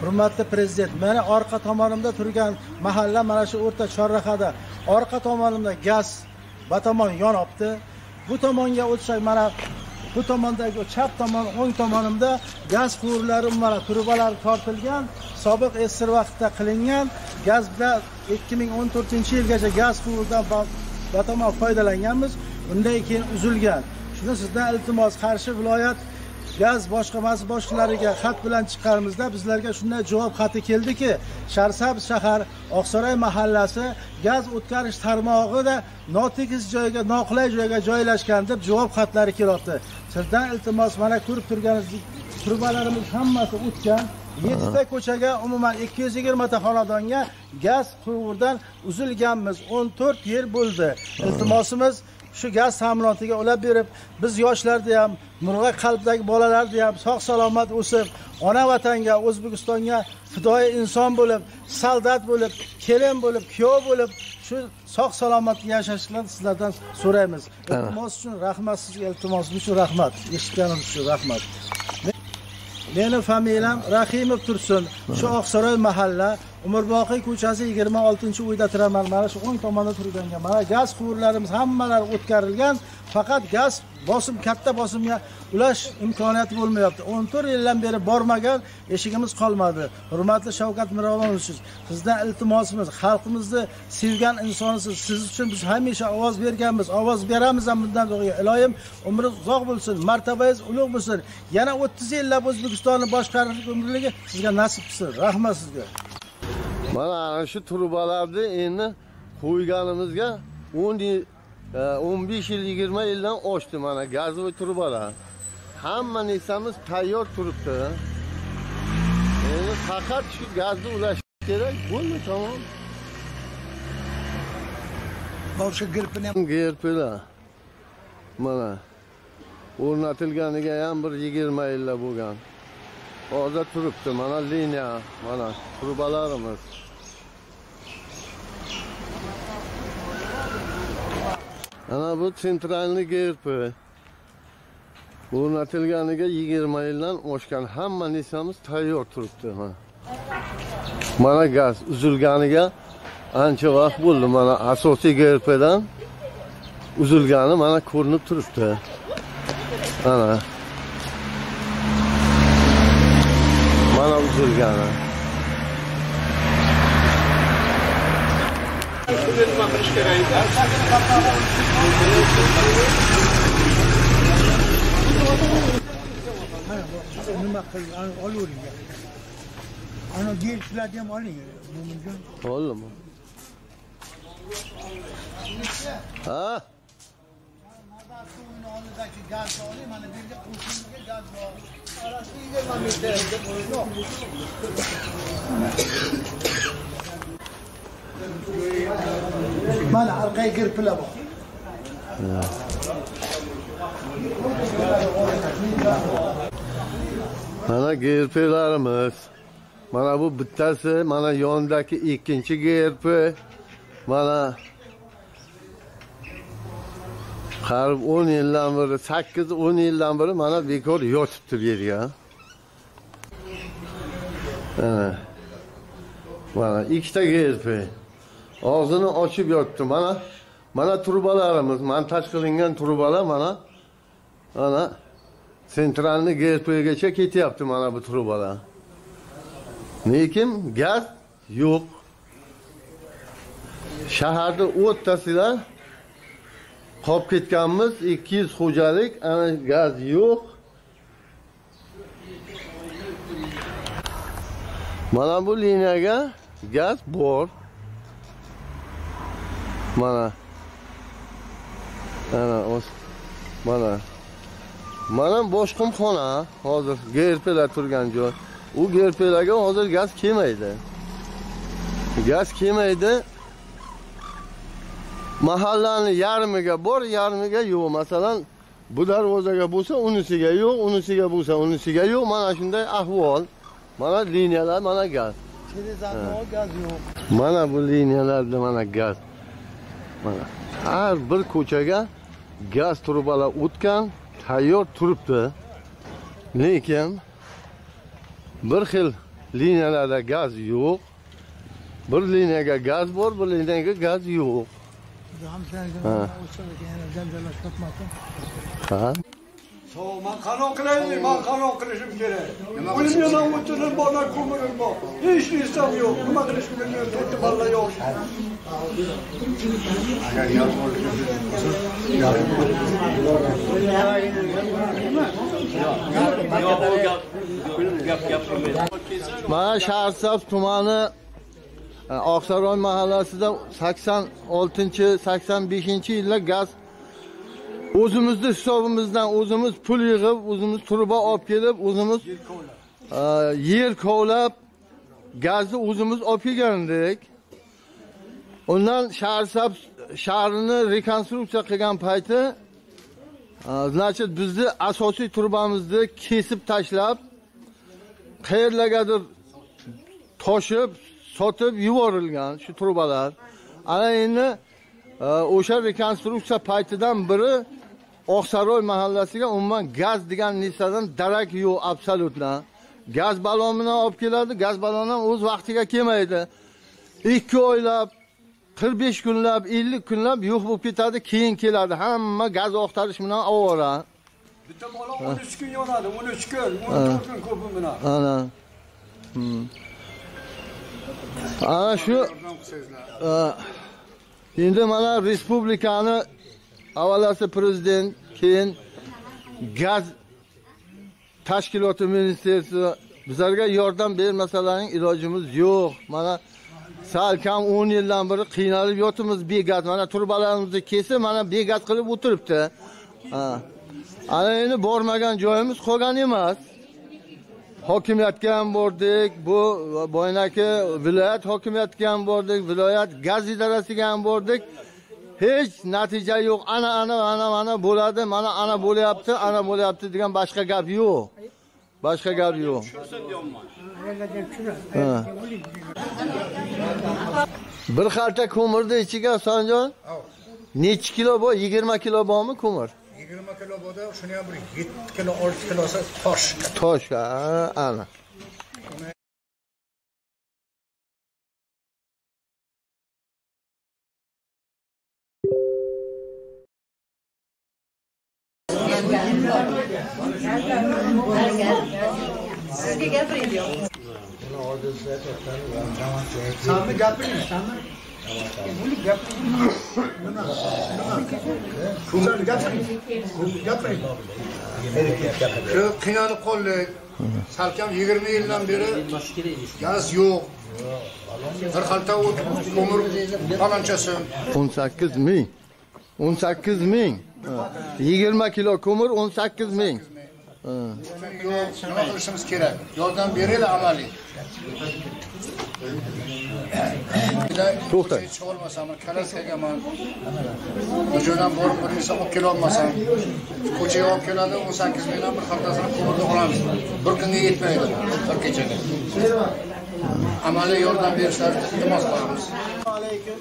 hurmatli prezident meni orqa tomonimda turgan mahalla mana shu o'rta chorrahada orqa tomonimda gaz batamon yonibdi bu tomonga o'tsak mana bu tomondagi chap tomon o'ng tomonimda gaz quvurlari mana trubalari tortilgan sobiq sssr vaqtida qilingan gazda ikki ming o'n to'rtinchi yilgacha gaz quvuridan batamon foydalanganmiz undan keyin uzilgan. Shuni sizdan iltimos qarshi viloyat gaz boshqarmasi boshliqlariga xat bilan chiqqanimizda bizlarga shunday javob xati keldiki sharsabz shahar oqsaroy mahallasi gaz o'tkazish tarmog'ida notekis joyga noqulay joyga joylashgan deb javob xatlari kelyapti sizdan iltimos mana ko'rib turganingizdek trubalarimiz hammasi o'tgan. Yettita ko'chaga umuman ikki yuz yigirmata xonadonga gaz quvurdan uzilganmiz. O'n to'rt yil bo'ldi. Iltimosimiz shu gaz ta'minotiga ulab berib biz yoshlarni ham murg'a qalbdagi bolalarni ham sog' salomat o'sib ona vatanga o'zbekistonga fidoyi inson bo'lib soldat bo'lib kelin bo'lib kuyov bo'lib shu sog' salomat yashashlarni sizlardan so'raymiz. Iltimos uchun rahmat sizga iltimosim uchun rahmat. Eshitganingiz uchun rahmat meni familiyam rahimov tursun shu oqsaroy mahalla umurboqiy ko'chasi yigirma oltinchi uyda turaman mana shu o'ng tomonda turganga mana gaz quvurlarimiz hammalari o'tkazilgan faqat gaz bosim katta bosimga ulash imkoniyati bo'lmayapti. O'n to'rt yildan beri bormagan eshigimiz qolmadi. Hurmatli shavkat miromonovich sizdan iltimosimiz xalqimizni sevgan insonsiz siz uchun biz hamisha ovoz berganmiz ovoz beramiz ham bundan so'ng iloyim umringiz uzoq bo'lsin martabangiz ulug' bo'lsin. Yana o'ttiz yillab o'zbekistonni boshqarishlik umrligi sizga nasib qilsin. Rahmat sizga. Mana ana shu trubalarni endi qo'yganimizga o'n yil o'n besh yil yigirma yildan oshdi mana gazovoy trubalar hamma narsamiz tayyor turibdi. Endi faqat shu gazni ulash kerak bo'ldi tamom. Boshqa girpini ham gerpilar mana o'rnatilganiga ham bir yigirma yillar bo'lgan. Hozir turibdi mana liniya mana trubalarimiz ana bu sentralniy grp o'rnatilganiga yigirma yildan oshgan hamma narsamiz tayyor turibdi mana mana gaz uzilganiga ancha vaqt bo'ldi. Mana asosiy grpdan uzilgani mana ko'rinib turibdi. Mana mana uzilgani. Nima qiling olavering ana gelishlarni ham oling mo'minjon oldimi ha? oldidagi gazni oling mana bu yerga qo'shimga gaz bor orasi yigirma metr mana orqaga kirib girpilar bor. Mana gerpelarimiz mana bu bittasi mana yonidagi ikkinchi gerpi. Mana qarib o'n yildan beri sakkiz o'n yildan beri mana bekor yotibdi bu yerga mana ikkita gerpi. Og'zini ochib yotibdi mana mana trubalarimiz montaj qilingan trubalar mana mana sentralni gerpigacha ketyapti mana bu trubalar lekin gaz yo'q. Shaharni o'rtasida qolib ketganmiz. Ikki yuz xo'jalik ana gaz yo'q. Mana bu liniyaga gaz bor. Mana. Ana o's- mana. Mana boshqumxona hozir gerpelar turgan joy. U gerpelarga hozir gaz kelmaydi. Gaz kelmaydi. Mahallani yarmiga bor yarmiga yo'q. Masalan bu darvozaga bo'lsa unisiga yo'q unisiga bo'lsa unisiga yo'q. Mana shunday ahvol. Mana liniyalar mana gaz. Gaz yo'q. Mana bu liniyalarda mana gaz mana. Har bir ko'chaga gaz trubalar o'tgan tayyor turibdi. Lekin bir xil liniyalarda gaz yo'q. Bir liniyaga gaz bor bir liniyaga gaz yo'q. Ha. Ha man qanoq qilaymi? Man qanoq qilishim kerak. O'limdan o'tirib bola ko'mirib bor hech narsam yo'q. Nima qilishni bilmayman to'rtta bola yo'q mana shahrisabz tumani e, oqsaroy mahallasida 86 85 yillar gaz o'zimizni hisobimizdan o'zimiz pul yig'ib o'zimiz truba olib kelib o'zimiz e, yer kovlab gazni o'zimiz olib kelgandik. Undan shahrisabz shahrini rekonstruksiya qilgan payti e, значит bizni asosiy turbamizni kesib tashlab qayerlargadir toshib sotib yuborilgan shu trubalar ana endi e, o'sha rekonstruksiya paytidan biri oqsaroy mahallasiga umuman gaz degan narsadan darak yo'q absolyutно gaz balloni olib keladi gaz balloni ham o'z vaqtiga kelmaydi. Ikki oylab qirq besh kunlab ellik kunlab yo'q bo'lib ketadi keyin keladi. Hamma gaz oqtarish bilan ovora bitta bola o'n uch kun yonadi o'n uch kun o'n to'rt kun ko'pi bilan ana. Hmm. ana shu endi mana respublikani avvalasi prezident keyin gaz tashkiloti ministerstvi bizlarga yordam bermasalaring ilojimiz yo'q. Mana sal kam 10 yildan beri qiynalib yotibmiz begaz. Mana turbalarimizni kesib mana begaz qilib o'tiribdi. Ana endi bormagan joyimiz qolgan emas. Hokimiyatga ham bordik bu boyagi viloyat hokimiyatiga ham bordik viloyat gaz idorasiga ham bordik. Hech natija yo'q. Ana ana ana mana bo'ladi mana ana bo'lyapti ana bo'lyapti degan boshqa gap yo'q. Boshqa gap yo'q. Bir xalta ko'mirni ichiga sonjon? Nechi kilo bor yigirma kilo bormi ko'mir? Yigirma kilo bo'ldi shuni ham bir yetti kilo olti kilosi tosh. Tosh ana Sizga gapiring samni gapiring samni ko'mir gapiring gapiring shu qiynalib qoldik salkam yigirma yildan beri gaz yo'q. Bir xalta o't ko'mir falonchasi 18 ming. 18 ming. 20 kilo ko'mir 18 ming. Nima qilishimiz kerak. Yordam beringlar amaliy. To'xta. chiqib olmasam kalaskagaman o'shadan borib bir narsa olib kelolmasam ko'chaga olib keladi o'n sakkiz mingdan bir xaltasini ko'mirni olamiz bir kunga yetmaydi bir kechaga. Amaliy yordam berishlarini iltimos qilamiz. Assalomu alaykum.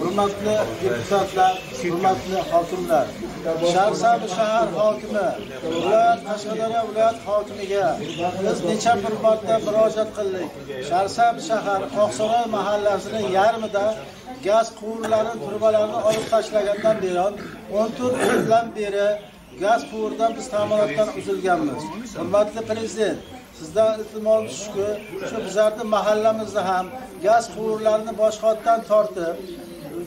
Hurmatli deputatlar hurmatli hokimlar shahrisabz shahar hokimi viloyat qashqadaryo viloyat hokimiga biz necha bir marta murojaat qildik. Shahrisabz shahar oqsaroy mahallasini yarmida gaz quvurlari turbalarini olib tashlagandan buyon o'n to'rt yildan beri gaz quvuridan biz ta'minotdan uzilganmiz. Hurmatli prezident sizdan iltimos shuki shu bizlarni mahallamizda ham gaz quvurlarini boshqatdan tortib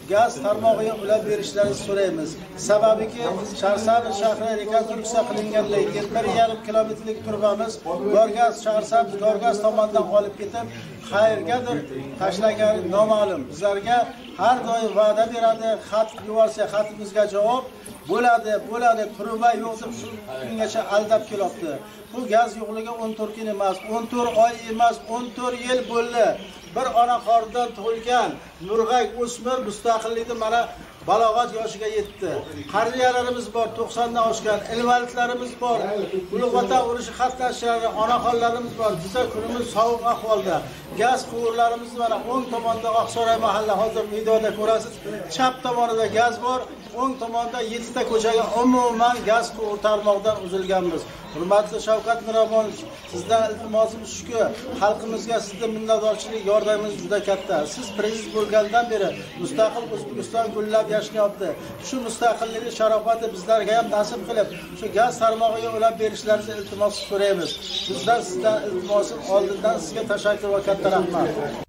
gaz tarmog'iga ulab berishlarini so'raymiz. Sababiki shahrisabz shahri rekonstruksiya qilingandan keyin bir yarim kilometrlik turbamiz gorgaz shahrisabz gorgaz tomonidan qolib ketib qayergadir tashlagani noma'lum. Bizlarga har doim va'da beradi xat yuborsa xatimizga javob bo'ladi bo'ladi. Turba yo'q deb shu kungacha aldab kelyapti bu gaz yo'qligi 14 kun emas 14 oy emas 14 yil bo'ldi. Bir ona qornidan tug'ilgan nurg'ay o'smir mustaqillikni mana balog'at yoshiga yetdi. Qariyalarimiz bor 90 dan oshgan invalidlarimiz bor ulug' vatan urushi qatnashchilari onaxonlarimiz bor. Biza kunimiz sovuq ahvolda. Gaz quvurlarimiz mana o'ng tomonda oqsaroy mahalla hozir videoda ko'rasiz. Chap tomonida gaz bor o'ng tomonda yettita ko'chaga umuman gaz quvur tarmog'idan uzilganmiz. Hurmatli shavkat miromonovich sizdan iltimosimiz shuki xalqimizga sizni minnatdorchilik yordamingiz juda katta. Siz prezident bo'lgandan beri mustaqil o'zbekiston gullab yashnayapti. Shu mustaqillikni sharofati bizlarga ham nasib qilib shu gaz tarmog'iga ulab berishlaringizni iltimos so'raymiz. Bizlar sizdan iltimosim oldindan sizga tashakkur va katta rahmat.